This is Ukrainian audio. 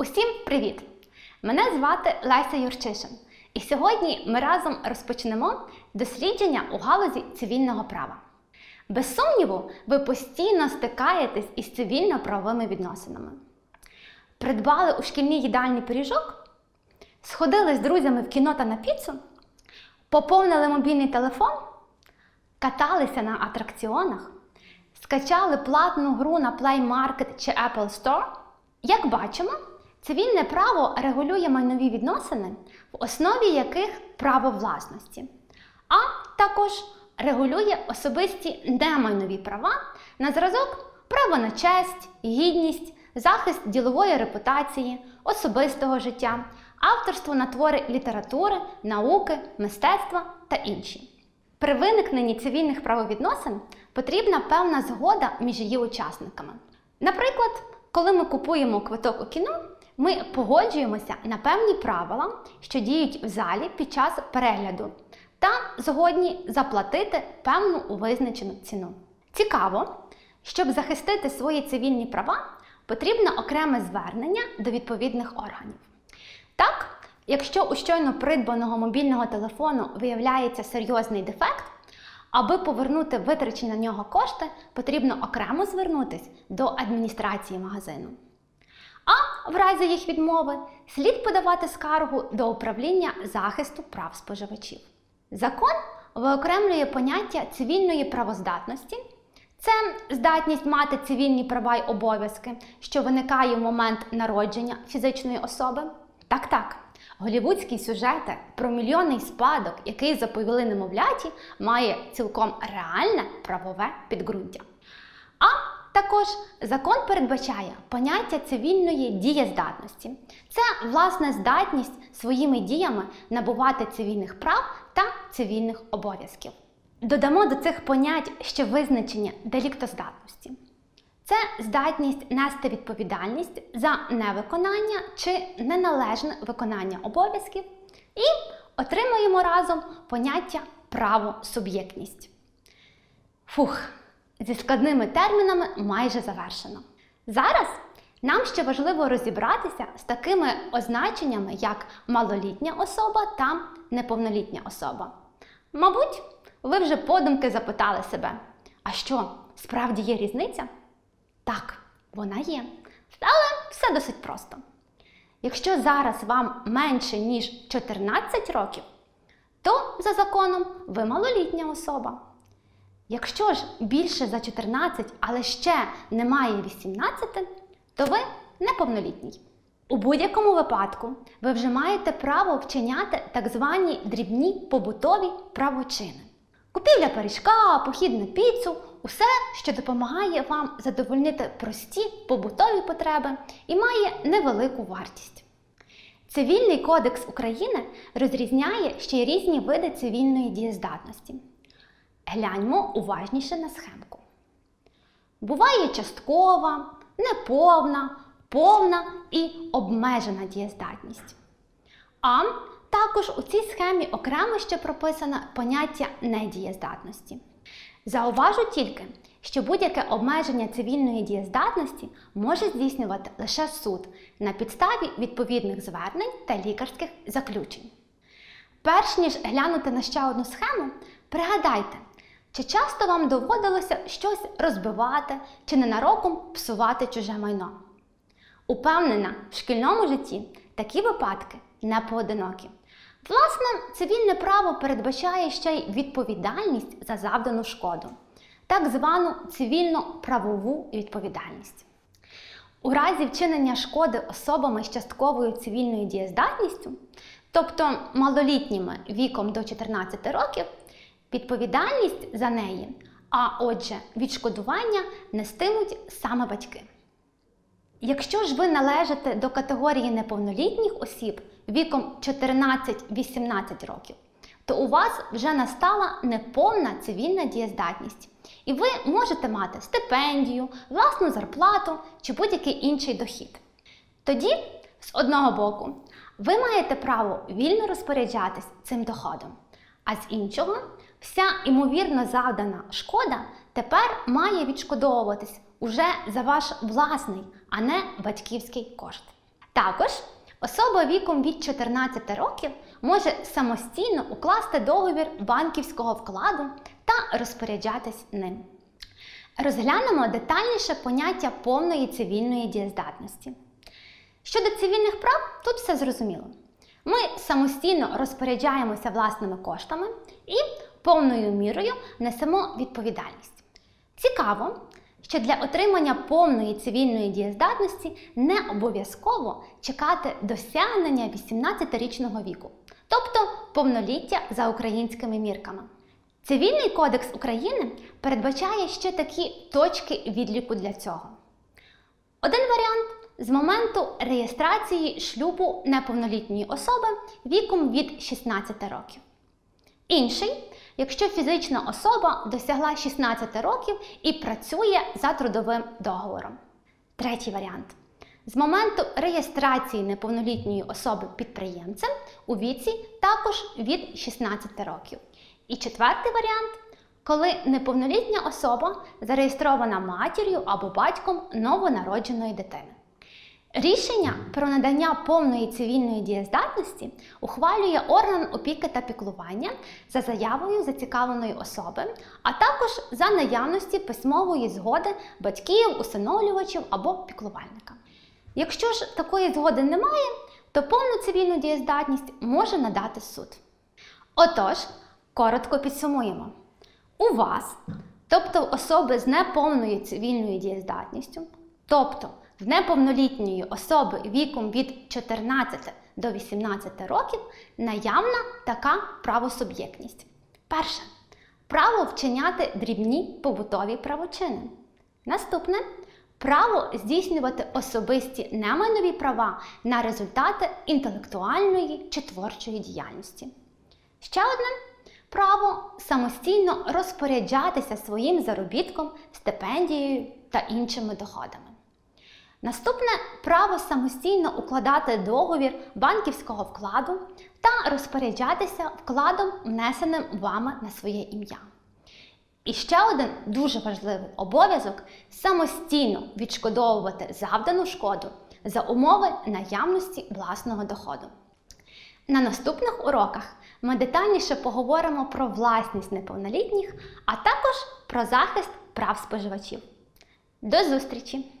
Усім привіт! Мене звати Леся Юрчишин, і сьогодні ми разом розпочнемо дослідження у галузі цивільного права. Без сумніву, ви постійно стикаєтесь із цивільно-правовими відносинами. Придбали у шкільній їдальні пиріжок, сходили з друзями в кіно та на піцу, поповнили мобільний телефон, каталися на атракціонах, скачали платну гру на Play Market чи Apple Store. Як бачимо, цивільне право регулює майнові відносини, в основі яких право власності, а також регулює особисті немайнові права на зразок право на честь, гідність, захист ділової репутації, особистого життя, авторство на твори літератури, науки, мистецтва та інші. При виникненні цивільних правовідносин потрібна певна згода між її учасниками. Наприклад, коли ми купуємо квиток у кіно, ми погоджуємося на певні правила, що діють в залі під час перегляду, та згодні заплатити певну визначену ціну. Цікаво, щоб захистити свої цивільні права, потрібно окреме звернення до відповідних органів. Так, якщо у щойно придбаного мобільного телефону виявляється серйозний дефект, аби повернути витрачені на нього кошти, потрібно окремо звернутися до адміністрації магазину. А в разі їх відмови слід подавати скаргу до управління захисту прав споживачів. Закон виокремлює поняття цивільної правоздатності. Це здатність мати цивільні права й обов'язки, що виникає в момент народження фізичної особи. Так, так, голівудські сюжети про мільйонний спадок, який заповіли немовляті, має цілком реальне правове підґрунтя. А також закон передбачає поняття цивільної дієздатності. Це власне здатність своїми діями набувати цивільних прав та цивільних обов'язків. Додамо до цих понять ще визначення деліктоздатності. Це здатність нести відповідальність за невиконання чи неналежне виконання обов'язків, і отримуємо разом поняття правосуб'єктність. Фух, зі складними термінами майже завершено. Зараз нам ще важливо розібратися з такими означеннями, як малолітня особа та неповнолітня особа. Мабуть, ви вже подумки запитали себе, а що, справді є різниця? Так, вона є. Але все досить просто. Якщо зараз вам менше, ніж 14 років, то за законом ви малолітня особа. Якщо ж більше за 14, але ще немає 18, то ви неповнолітній. У будь-якому випадку ви вже маєте право вчиняти так звані дрібні побутові правочини. Купівля пиріжка, похід на піцу усе, що допомагає вам задовольнити прості побутові потреби і має невелику вартість. Цивільний кодекс України розрізняє ще й різні види цивільної дієздатності. Гляньмо уважніше на схемку. Буває часткова, неповна, повна і обмежена дієздатність. А також у цій схемі окремо ще прописано поняття недієздатності. Зауважу тільки, що будь-яке обмеження цивільної дієздатності може здійснювати лише суд на підставі відповідних звернень та лікарських заключень. Перш ніж глянути на ще одну схему, пригадайте, чи часто вам доводилося щось розбивати чи ненароком псувати чуже майно. Упевнена, в шкільному житті такі випадки не поодинокі. Власне, цивільне право передбачає ще й відповідальність за завдану шкоду, так звану цивільно-правову відповідальність. У разі вчинення шкоди особами з частковою цивільною дієздатністю, тобто малолітніми віком до 14 років, відповідальність за неї, а отже, відшкодування нестимуть саме батьки. Якщо ж ви належите до категорії неповнолітніх осіб віком 14-18 років, то у вас вже настала неповна цивільна дієздатність, і ви можете мати стипендію, власну зарплату чи будь-який інший дохід. Тоді, з одного боку, ви маєте право вільно розпоряджатись цим доходом, а з іншого, вся імовірно завдана шкода тепер має відшкодовуватись уже за ваш власний, а не батьківський кошт. Також особа віком від 14 років може самостійно укласти договір банківського вкладу та розпоряджатись ним. Розглянемо детальніше поняття повної цивільної дієздатності. Щодо цивільних прав, тут все зрозуміло. Ми самостійно розпоряджаємося власними коштами і повною мірою несемо відповідальність. Цікаво, що для отримання повної цивільної дієздатності не обов'язково чекати досягнення 18-річного віку, тобто повноліття за українськими мірками. Цивільний кодекс України передбачає ще такі точки відліку для цього. Один варіант з моменту реєстрації шлюбу неповнолітньої особи віком від 16 років. Інший, якщо фізична особа досягла 16 років і працює за трудовим договором. Третій варіант. З моменту реєстрації неповнолітньої особи підприємцем у віці також від 16 років. І четвертий варіант коли неповнолітня особа зареєстрована матір'ю або батьком новонародженої дитини. Рішення про надання повної цивільної дієздатності ухвалює орган опіки та піклування за заявою зацікавленої особи, а також за наявності письмової згоди батьків, усиновлювачів або піклувальника. Якщо ж такої згоди немає, то повну цивільну дієздатність може надати суд. Отож, коротко підсумуємо. У вас, тобто особи з неповною цивільною дієздатністю, тобто в неповнолітньої особи віком від 14 до 18 років наявна така правосуб'єктність. Перше. Право вчиняти дрібні побутові правочини. Наступне право здійснювати особисті немайнові права на результати інтелектуальної чи творчої діяльності. Ще одне право самостійно розпоряджатися своїм заробітком, стипендією та іншими доходами. Наступне право самостійно укладати договір банківського вкладу та розпоряджатися вкладом, внесеним вами на своє ім'я. І ще один дуже важливий обов'язок самостійно відшкодовувати завдану шкоду за умови наявності власного доходу. На наступних уроках ми детальніше поговоримо про власність неповнолітніх, а також про захист прав споживачів. До зустрічі!